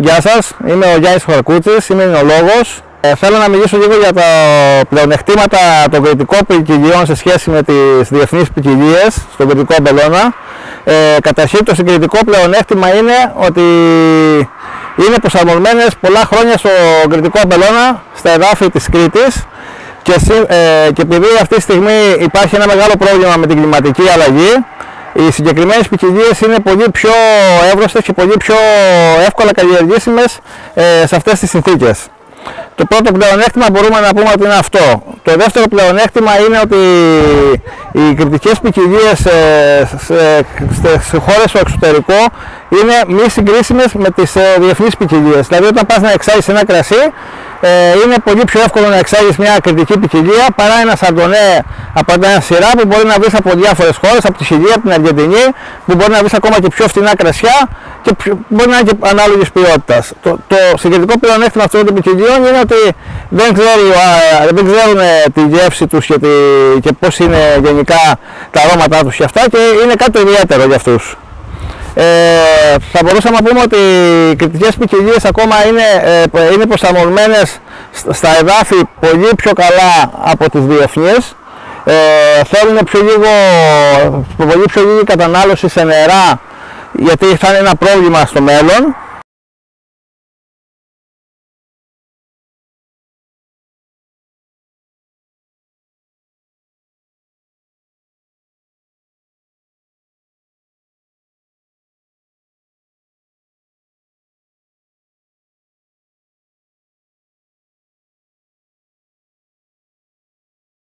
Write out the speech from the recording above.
Γεια σας, είμαι ο Γιάννης Χαρκούτσης, είμαι εινολόγος. Ε, θέλω να μιλήσω λίγο για τα πλεονεκτήματα των κριτικών ποικιλιών σε σχέση με τις διεθνείς ποικιλίες στον κριτικό αμπελώνα. Ε, καταρχήν το συγκριτικό πλεονέκτημα είναι ότι είναι προσαρμοσμένες πολλά χρόνια στο κριτικό αμπελώνα στα εδάφη της Κρήτης και, ε, και επειδή αυτή τη στιγμή υπάρχει ένα μεγάλο πρόβλημα με την κλιματική αλλαγή οι συγκεκριμένες ποικιλίες είναι πολύ πιο εύρωστες και πολύ πιο εύκολα καλλιεργήσιμες ε, σε αυτές τις συνθήκες. Το πρώτο πλεονέκτημα μπορούμε να πούμε ότι είναι αυτό. Το δεύτερο πλεονέκτημα είναι ότι οι κριτικές ποικιλίες ε, σε, σε χώρες στο εξωτερικό είναι μη συγκρίσιμες με τις ε, διεθνείς ποικιλίες. Δηλαδή όταν πας να εξάγεις ένα κρασί ε, είναι πολύ πιο εύκολο να εξάγεις μια κριτική ποικιλία παρά ένας σαρντονέ από μια σειρά που μπορεί να βρεις από διάφορες χώρες, από τη Χιλία, από την Αργεντινή, που μπορεί να βρεις ακόμα και πιο φθηνά κρασιά και μπορεί να είναι και ανάλογης ποιότητας. Το, το συγκεκριτικό πλεονέκτημα αυτών των ποικιλίων είναι ότι δεν, ξέρει, δεν ξέρουν τη γεύση τους και, τη, και πώς είναι γενικά τα αρώματά τους και αυτά και είναι κάτι ιδιαίτερο για αυτούς. Ε, θα μπορούσαμε να πούμε ότι οι κριτικές ποικιλίες ακόμα είναι, ε, είναι προσαρμοσμένες στα εδάφη πολύ πιο καλά από τις διεθνείς. Ε, θέλουν πιο λίγο, πολύ πιο λίγη κατανάλωση σε νερά γιατί θα είναι ένα πρόβλημα στο μέλλον